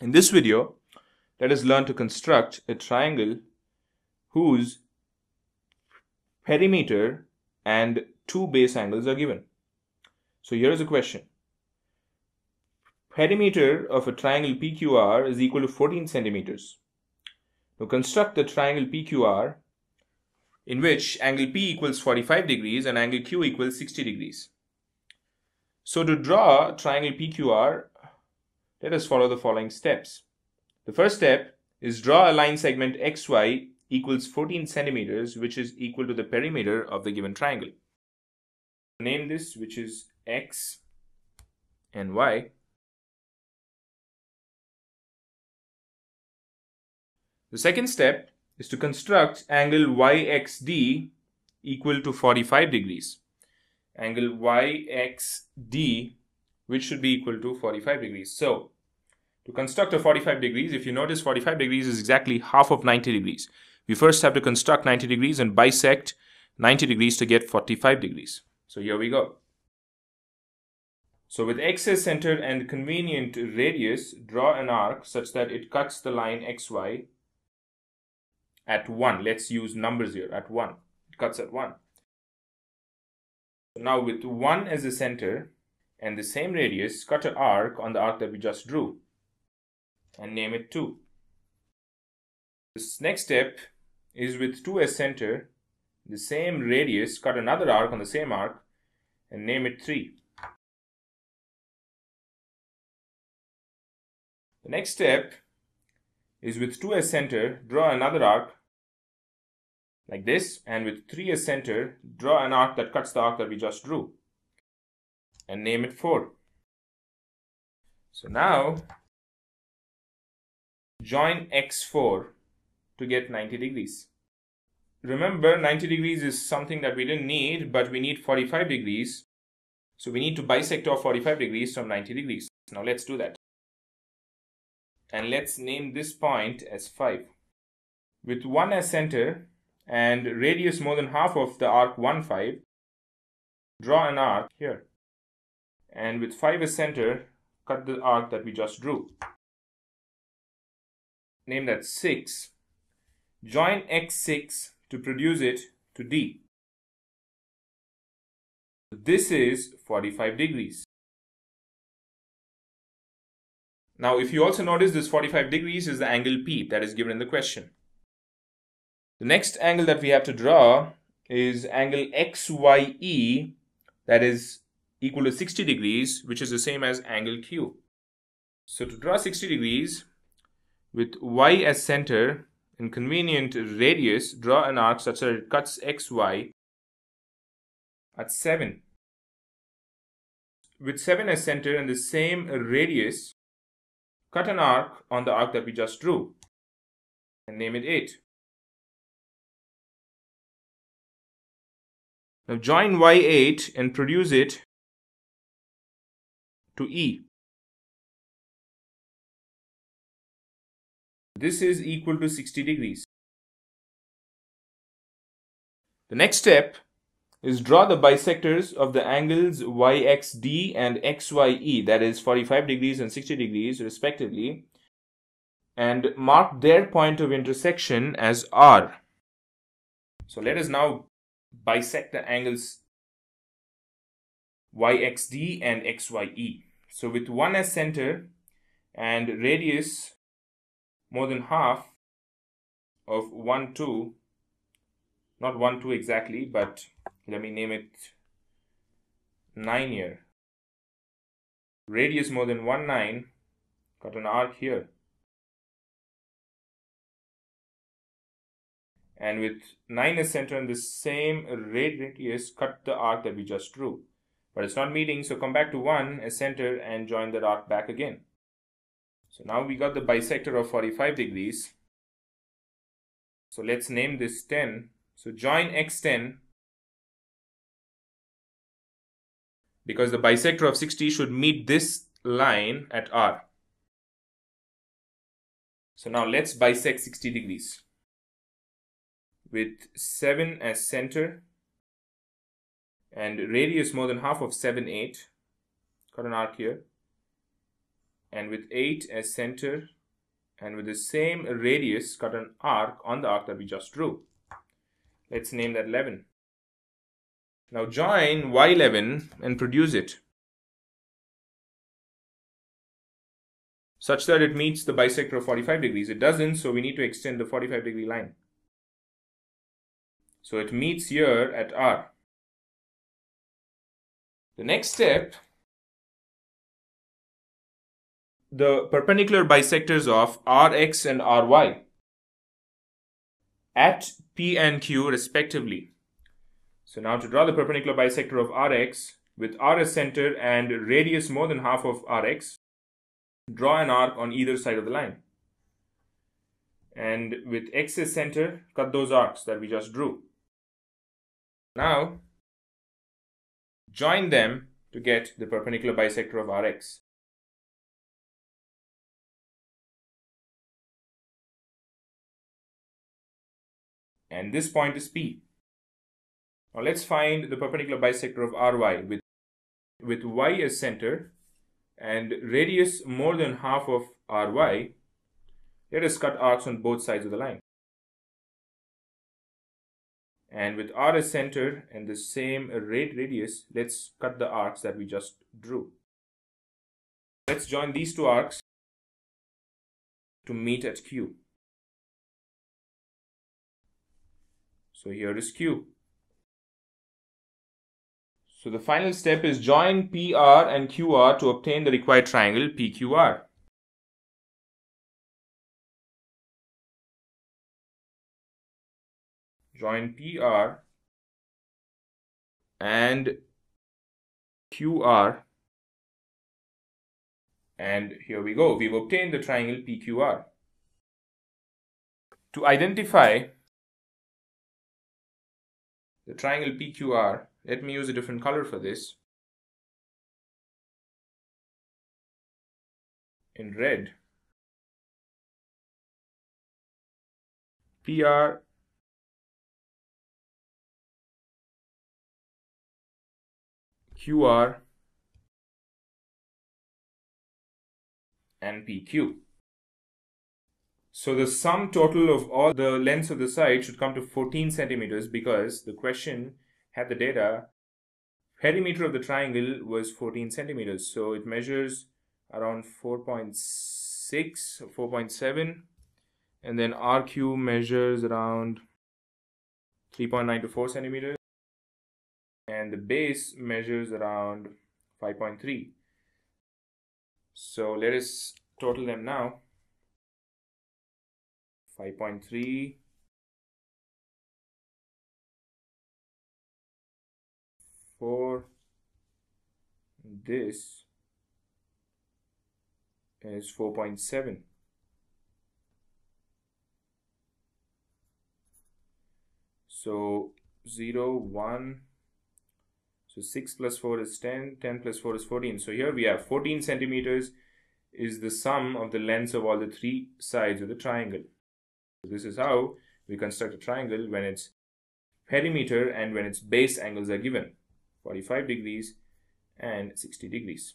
In this video, let us learn to construct a triangle whose perimeter and two base angles are given. So here is a question. Perimeter of a triangle PQR is equal to 14 centimeters. Now construct the triangle PQR in which angle P equals 45 degrees and angle Q equals 60 degrees. So to draw triangle PQR, let us follow the following steps. The first step is draw a line segment XY equals 14 centimeters, which is equal to the perimeter of the given triangle. Name this, which is X and Y. The second step is to construct angle YXD equal to 45 degrees. Angle YXD which should be equal to 45 degrees. So to construct a 45 degrees, if you notice 45 degrees is exactly half of 90 degrees. We first have to construct 90 degrees and bisect 90 degrees to get 45 degrees. So here we go. So with x as center and convenient radius, draw an arc such that it cuts the line xy at 1. Let's use numbers here at 1. It cuts at 1. Now with 1 as the center and the same radius, cut an arc on the arc that we just drew and name it 2. This next step is with 2 as center, the same radius, cut another arc on the same arc and name it 3. The next step is with 2 as center, draw another arc like this and with 3 as center, draw an arc that cuts the arc that we just drew and name it 4. So now join x4 to get 90 degrees. Remember 90 degrees is something that we didn't need but we need 45 degrees. So we need to bisect off 45 degrees from 90 degrees. Now let's do that. And let's name this point as 5. With 1 as center and radius more than half of the arc 1 5, draw an arc here. And with 5 as center, cut the arc that we just drew name that 6, join x6 to produce it to D. This is 45 degrees. Now, if you also notice this 45 degrees is the angle P that is given in the question. The next angle that we have to draw is angle XYE that is equal to 60 degrees, which is the same as angle Q. So to draw 60 degrees, with y as center and convenient radius, draw an arc such that it cuts xy at 7. With 7 as center and the same radius, cut an arc on the arc that we just drew and name it 8. Now join y8 and produce it to E. This is equal to 60 degrees. The next step is draw the bisectors of the angles YXD and XYE that is 45 degrees and 60 degrees respectively and mark their point of intersection as R. So let us now bisect the angles YXD and XYE. So with 1 as center and radius more than half of 1 2 not 1 2 exactly but let me name it 9 here. Radius more than 1 9 got an arc here. And with 9 as center and the same radius cut the arc that we just drew but it's not meeting so come back to 1 as center and join the arc back again so now we got the bisector of 45 degrees. So let's name this 10. So join x10 because the bisector of 60 should meet this line at R. So now let's bisect 60 degrees with 7 as center and radius more than half of 7 8 got an arc here and with 8 as center and with the same radius cut an arc on the arc that we just drew. Let's name that 11. Now join y11 and produce it such that it meets the bisector of 45 degrees. It doesn't, so we need to extend the 45 degree line. So it meets here at R. The next step, the perpendicular bisectors of Rx and Ry at P and Q respectively. So now to draw the perpendicular bisector of Rx with R as center and radius more than half of Rx, draw an arc on either side of the line. And with X as center, cut those arcs that we just drew. Now, join them to get the perpendicular bisector of Rx. And this point is P. Now let's find the perpendicular bisector of Ry with, with y as center and radius more than half of Ry. Let us cut arcs on both sides of the line. And with R as center and the same rate radius, let's cut the arcs that we just drew. Let's join these two arcs to meet at Q. So here is Q. So the final step is join PR and QR to obtain the required triangle PQR. Join PR and QR and here we go. We've obtained the triangle PQR. To identify the triangle PQR, let me use a different color for this. In red, PR QR and PQ. So the sum total of all the lengths of the side should come to 14 centimeters because the question had the data. Perimeter of the triangle was 14 centimeters. So it measures around 4.6 or 4.7 and then RQ measures around 3.9 to 4 centimeters and the base measures around 5.3 so let us total them now. 5.3 4 this is 4.7 so 0 1 so 6 plus 4 is 10 10 plus 4 is 14 so here we have 14 centimeters is the sum of the lengths of all the three sides of the triangle. So this is how we construct a triangle when its perimeter and when its base angles are given. 45 degrees and 60 degrees.